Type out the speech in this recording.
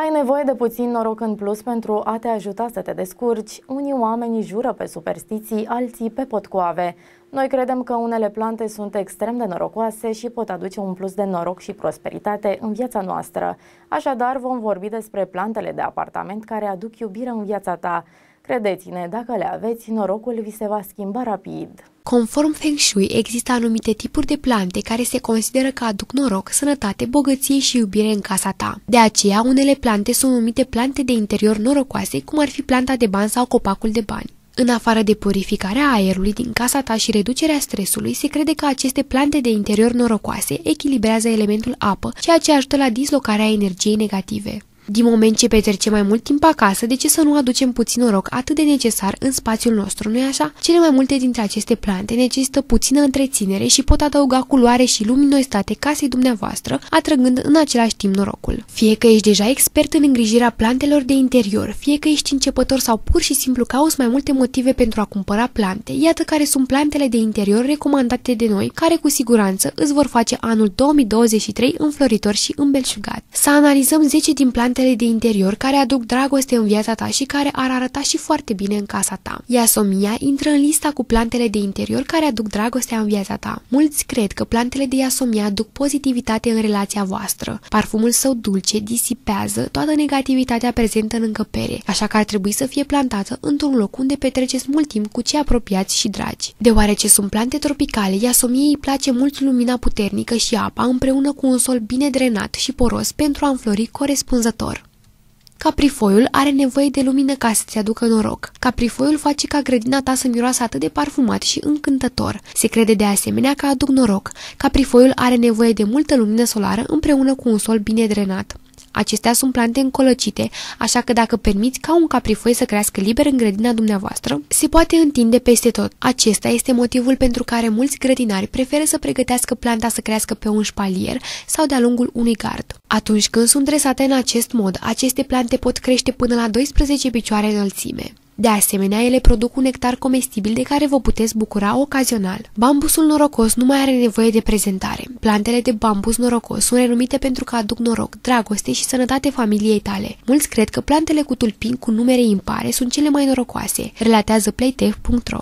Ai nevoie de puțin noroc în plus pentru a te ajuta să te descurci. Unii oameni jură pe superstiții, alții pe potcoave. Noi credem că unele plante sunt extrem de norocoase și pot aduce un plus de noroc și prosperitate în viața noastră. Așadar, vom vorbi despre plantele de apartament care aduc iubire în viața ta. Credeți-ne, dacă le aveți, norocul vi se va schimba rapid. Conform Feng Shui, există anumite tipuri de plante care se consideră că aduc noroc, sănătate, bogăție și iubire în casa ta. De aceea, unele plante sunt numite plante de interior norocoase, cum ar fi planta de bani sau copacul de bani. În afară de purificarea aerului din casa ta și reducerea stresului, se crede că aceste plante de interior norocoase echilibrează elementul apă, ceea ce ajută la dislocarea energiei negative. Din moment ce petrecem mai mult timp acasă, de ce să nu aducem puțin noroc atât de necesar în spațiul nostru, nu-i așa? Cele mai multe dintre aceste plante necesită puțină întreținere și pot adăuga culoare și luminositate casei dumneavoastră, atrăgând în același timp norocul. Fie că ești deja expert în îngrijirea plantelor de interior, fie că ești începător sau pur și simplu cauți mai multe motive pentru a cumpăra plante, iată care sunt plantele de interior recomandate de noi, care cu siguranță îți vor face anul 2023 înfloritor și îmbelșugat. Să analizăm 10 din plante plantele de interior care aduc dragoste în viața ta și care ar arăta și foarte bine în casa ta. Iasomia intră în lista cu plantele de interior care aduc dragostea în viața ta. Mulți cred că plantele de iasomia aduc pozitivitate în relația voastră. Parfumul său dulce disipează toată negativitatea prezentă în încăpere, așa că ar trebui să fie plantată într-un loc unde petreceți mult timp cu cei apropiați și dragi. Deoarece sunt plante tropicale, iasomiei îi place mult lumina puternică și apa împreună cu un sol bine drenat și poros pentru a înflori corespunzător. Caprifoiul are nevoie de lumină ca să-ți aducă noroc. Caprifoiul face ca grădina ta să miroasă atât de parfumat și încântător. Se crede de asemenea că aduc noroc. Caprifoiul are nevoie de multă lumină solară împreună cu un sol bine drenat. Acestea sunt plante încolăcite, așa că dacă permiți ca un caprifoi să crească liber în grădina dumneavoastră, se poate întinde peste tot. Acesta este motivul pentru care mulți grădinari preferă să pregătească planta să crească pe un șpalier sau de-a lungul unui gard. Atunci când sunt dresate în acest mod, aceste plante pot crește până la 12 picioare înălțime. De asemenea, ele produc un nectar comestibil de care vă puteți bucura ocazional. Bambusul norocos nu mai are nevoie de prezentare. Plantele de bambus norocos sunt renumite pentru că aduc noroc, dragoste și sănătate familiei tale. Mulți cred că plantele cu tulpini cu numere impare sunt cele mai norocoase, relatează playtech.ro.